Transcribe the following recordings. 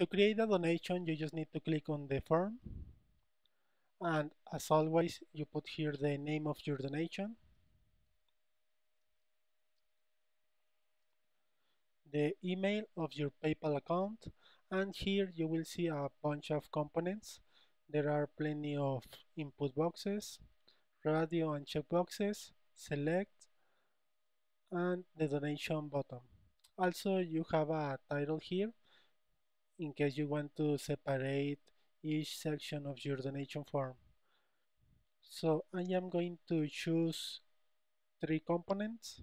To create a donation, you just need to click on the form. And as always, you put here the name of your donation. the email of your PayPal account and here you will see a bunch of components. There are plenty of input boxes, radio and checkboxes, select, and the donation button. Also, you have a title here in case you want to separate each section of your donation form. So I am going to choose three components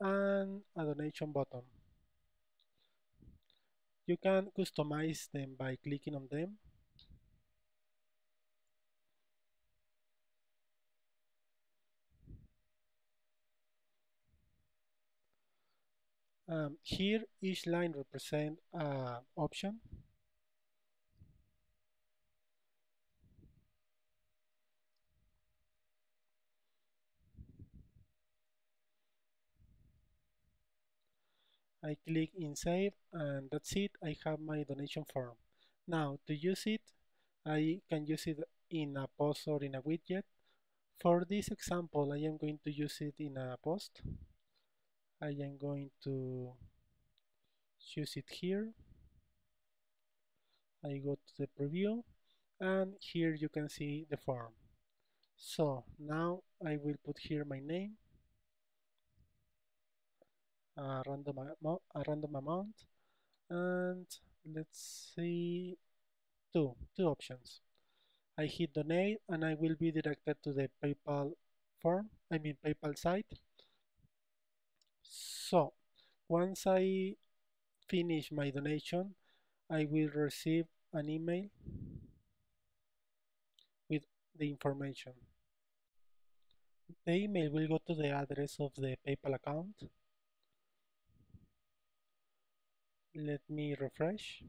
and a donation button. You can customize them by clicking on them. Um, here, each line represents an option. I click in save and that's it. I have my donation form. Now to use it, I can use it in a post or in a widget. For this example, I am going to use it in a post. I am going to choose it here. I go to the preview and here you can see the form. So now I will put here my name a random amount, a random amount and let's see two two options I hit donate and I will be directed to the PayPal form I mean PayPal site so once I finish my donation I will receive an email with the information. The email will go to the address of the PayPal account. Let me refresh.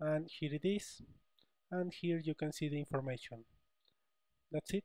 And here it is. And here you can see the information. That's it